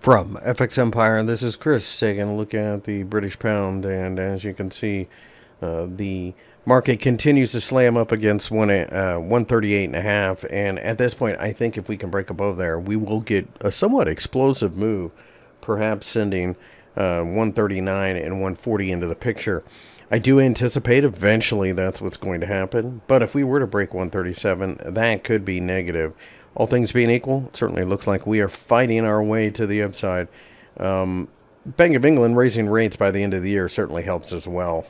From FX Empire, this is Chris taking a look at the British pound, and as you can see, uh, the market continues to slam up against one uh, 138 and a half. And at this point, I think if we can break above there, we will get a somewhat explosive move, perhaps sending uh, 139 and 140 into the picture. I do anticipate eventually that's what's going to happen. But if we were to break 137, that could be negative all things being equal, it certainly looks like we are fighting our way to the upside. Um, Bank of England raising rates by the end of the year certainly helps as well.